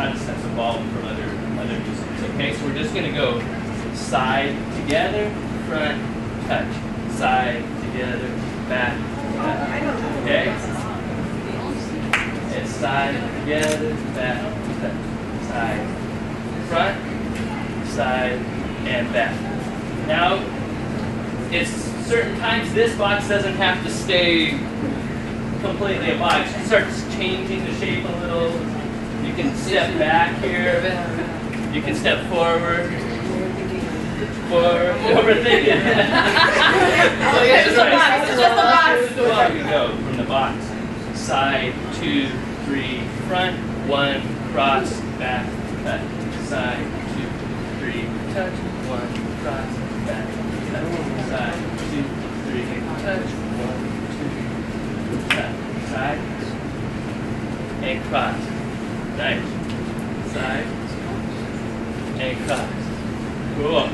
concepts evolved from other other musics. Okay, so we're just gonna go side together, front, touch, side together, back, touch. Okay. And side together, back, touch, side, front, side, and back. Now, it's certain times this box doesn't have to stay completely a box. It starts changing the shape a little. You can step back here. You can step forward. Forward. Overthinking. oh, yeah, It's just a box. It's just a box. There we go. From the box. Side, two, three, front, one, cross, back, cut. Side, two, three, touch, one, cross, back, cut. Side, two, three, touch, one, two, cut. Side, and cross. Nice. Side, and cross. Cool.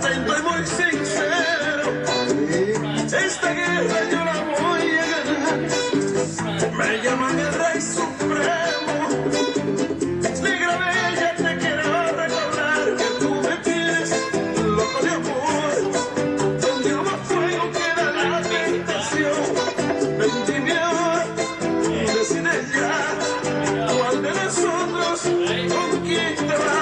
Atento y muy sincero, esta guerra yo la voy a ganar. Me llaman el rey supremo. Negra bella, te quiero recordar que tú me tienes loco de amor. Donde hubo fuego queda la tentación. Ven, dime ahora, decide ya. ¿Cuál de nosotros, con quién te vas?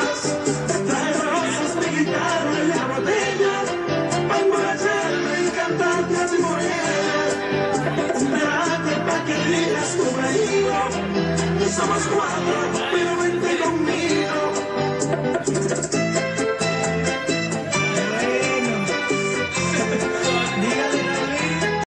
Somos quatro.